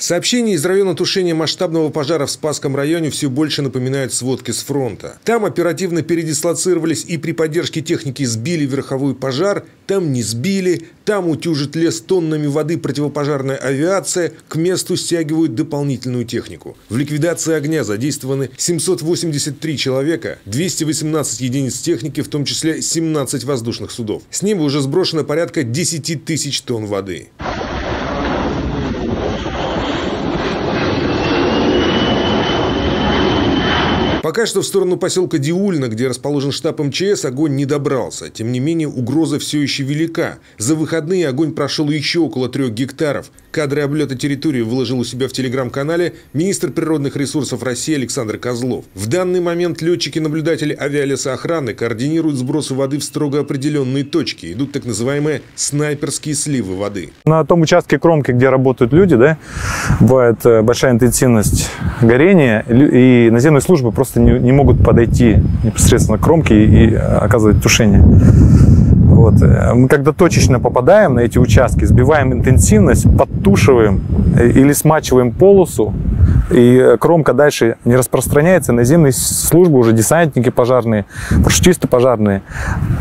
Сообщения из района тушения масштабного пожара в Спасском районе все больше напоминают сводки с фронта. Там оперативно передислоцировались и при поддержке техники сбили верховой пожар, там не сбили, там утюжит лес тоннами воды противопожарная авиация, к месту стягивают дополнительную технику. В ликвидации огня задействованы 783 человека, 218 единиц техники, в том числе 17 воздушных судов. С неба уже сброшено порядка 10 тысяч тонн воды. Пока что в сторону поселка Диульна, где расположен штаб МЧС, огонь не добрался. Тем не менее, угроза все еще велика. За выходные огонь прошел еще около трех гектаров. Кадры облета территории выложил у себя в телеграм-канале министр природных ресурсов России Александр Козлов. В данный момент летчики-наблюдатели авиалесоохраны координируют сбросы воды в строго определенные точки. Идут так называемые снайперские сливы воды. На том участке кромки, где работают люди, да, бывает э, большая интенсивность горения, и наземные службы просто не, не могут подойти непосредственно к кромке и оказывать тушение. Вот. Мы когда точечно попадаем на эти участки, сбиваем интенсивность, подтушиваем э, или смачиваем полосу, и кромка дальше не распространяется, наземные службы, уже десантники пожарные, парашютисты пожарные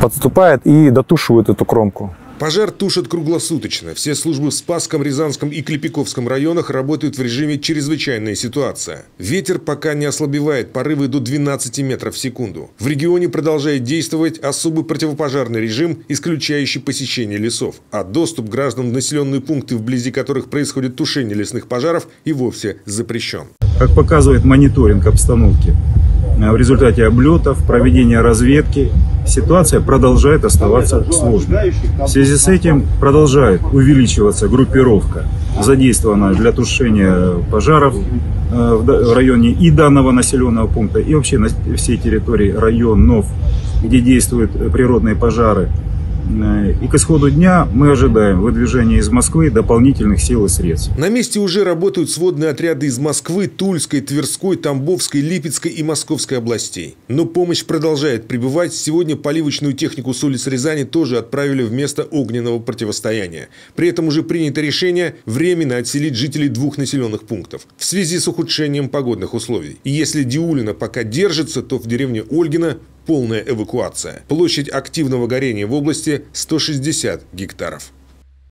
подступают и дотушивают эту кромку. Пожар тушат круглосуточно. Все службы в Спасском, Рязанском и Клепиковском районах работают в режиме «чрезвычайная ситуация». Ветер пока не ослабевает, порывы до 12 метров в секунду. В регионе продолжает действовать особый противопожарный режим, исключающий посещение лесов. А доступ граждан в населенные пункты, вблизи которых происходит тушение лесных пожаров, и вовсе запрещен. Как показывает мониторинг обстановки, в результате облетов, проведения разведки, ситуация продолжает оставаться сложной. В связи с этим продолжает увеличиваться группировка, задействованная для тушения пожаров э, в районе и данного населенного пункта, и вообще на всей территории районов, где действуют природные пожары. Э, и к исходу дня мы ожидаем выдвижения из Москвы дополнительных сил и средств. На месте уже работают сводные отряды из Москвы, Тульской, Тверской, Тамбовской, Липецкой и Московской областей. Но помощь продолжает прибывать. Сегодня поливочную технику с улиц Рязани тоже отправили в место огненного противостояния. При этом уже принято решение временно отселить жителей двух населенных пунктов в связи с ухудшением погодных условий. И если Диулина пока держится, то в деревне Ольгина полная эвакуация. Площадь активного горения в области 160 гектаров.